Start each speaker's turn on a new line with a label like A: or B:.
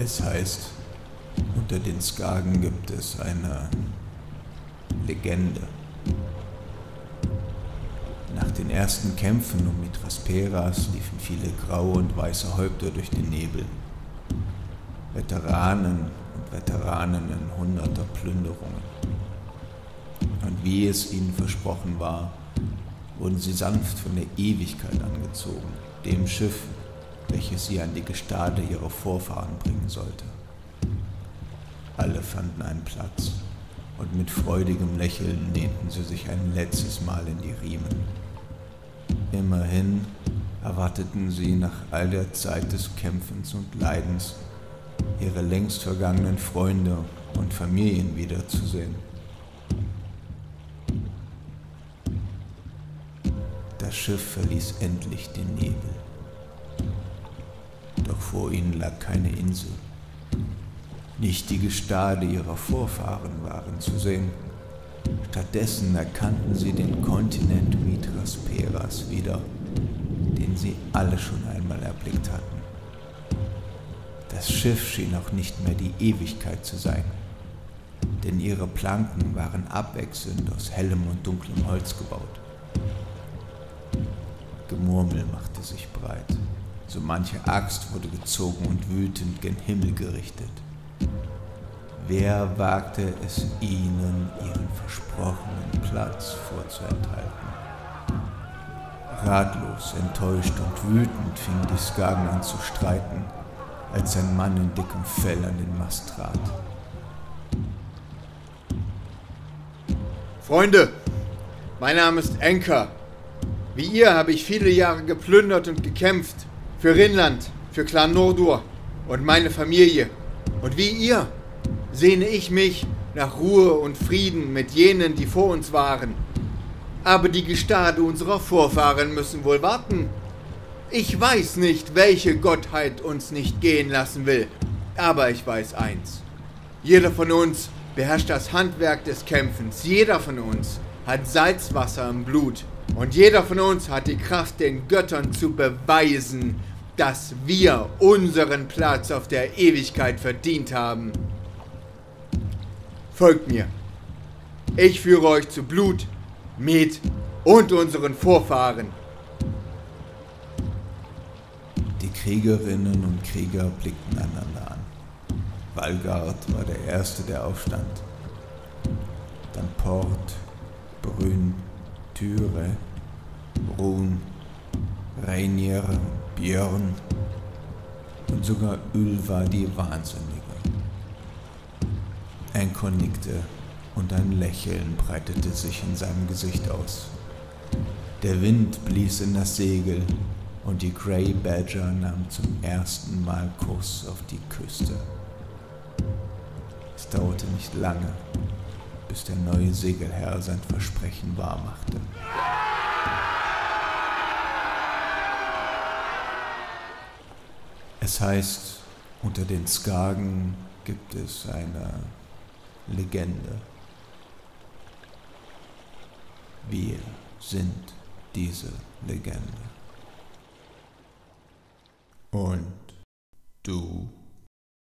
A: Es heißt, unter den Skagen gibt es eine Legende. Nach den ersten Kämpfen um Mitrasperas liefen viele graue und weiße Häupter durch den Nebel. Veteranen und Veteraninnen hunderter Plünderungen. Und wie es ihnen versprochen war, wurden sie sanft von der Ewigkeit angezogen, dem Schiff, welches sie an die Gestade ihrer Vorfahren bringen sollte. Alle fanden einen Platz und mit freudigem Lächeln lehnten sie sich ein letztes Mal in die Riemen. Immerhin erwarteten sie nach all der Zeit des Kämpfens und Leidens ihre längst vergangenen Freunde und Familien wiederzusehen. Das Schiff verließ endlich den Nebel. Doch vor ihnen lag keine Insel. Nicht die Gestade ihrer Vorfahren waren zu sehen. Stattdessen erkannten sie den Kontinent Mitras Peras wieder, den sie alle schon einmal erblickt hatten. Das Schiff schien auch nicht mehr die Ewigkeit zu sein, denn ihre Planken waren abwechselnd aus hellem und dunklem Holz gebaut. Gemurmel machte sich breit, so manche Axt wurde gezogen und wütend gen Himmel gerichtet. Wer wagte es ihnen, ihren versprochenen Platz vorzuenthalten? Ratlos, enttäuscht und wütend fing die Skagen an zu streiten, als ein Mann in dickem Fell an den Mast trat.
B: Freunde, mein Name ist Enker. Wie ihr habe ich viele Jahre geplündert und gekämpft. Für Rinland, für Clan Nordur und meine Familie. Und wie ihr sehne ich mich nach Ruhe und Frieden mit jenen, die vor uns waren. Aber die Gestade unserer Vorfahren müssen wohl warten. Ich weiß nicht, welche Gottheit uns nicht gehen lassen will, aber ich weiß eins. Jeder von uns beherrscht das Handwerk des Kämpfens. Jeder von uns hat Salzwasser im Blut. Und jeder von uns hat die Kraft, den Göttern zu beweisen, dass wir unseren Platz auf der Ewigkeit verdient haben. Folgt mir. Ich führe euch zu Blut, Met und unseren Vorfahren.
A: Die Kriegerinnen und Krieger blickten einander an. Valgard war der Erste, der aufstand. Dann Port, Brünn, Türe, Run, Rainier, Björn und sogar Ylva die Wahnsinnige. Enkor nickte und ein Lächeln breitete sich in seinem Gesicht aus. Der Wind blies in das Segel und die Grey Badger nahm zum ersten Mal Kurs auf die Küste. Es dauerte nicht lange, bis der neue Segelherr sein Versprechen wahrmachte. Es heißt, unter den Skagen gibt es eine Legende. Wir sind diese Legende. Und du